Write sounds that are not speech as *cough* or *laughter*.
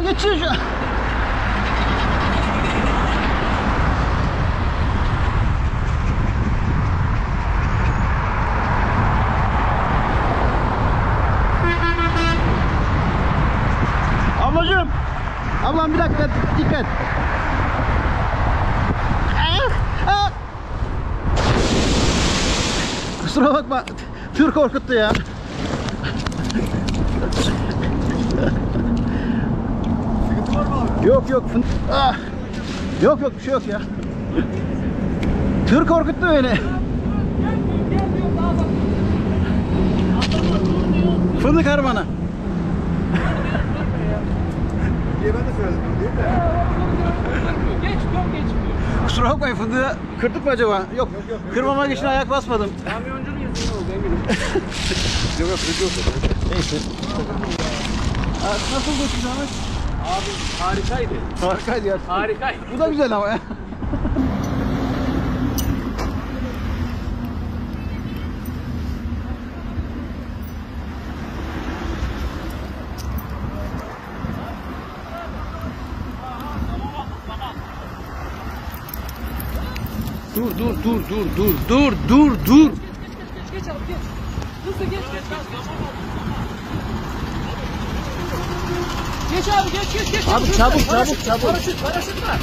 geçsin şu. Ablacığım. Ablam bir dakika dikkat. Kusura bakma. Tür korkuttu ya. Sıkıntı var mı abi? Yok yok. Ah. Yok yok bir şey yok ya. Tır korkuttu beni. Fındık harmanı. Diye ben de söyledim değil mi? Geç yok geçmiyor. Kusura bakmayın fındığı kırdık mı acaba? Yok. yok, yok, Kırmamak için ayak basmadım. Kamyoncunun yüzünden oldu eminim. *laughs* Yok yok kırık yok. Neyse. Nasıl geçti Ahmet? Abi harikaydı. Harikaydı ya. Harikaydı. Bu da güzel ama ya. Dur dur dur dur dur dur dur dur. Geç geç geç geç abi geç. Hızlı geç geç geç. Geç abi geç geç geç. Abi çabuk, çabuk, çabuk. Paraşüt paraşüt var.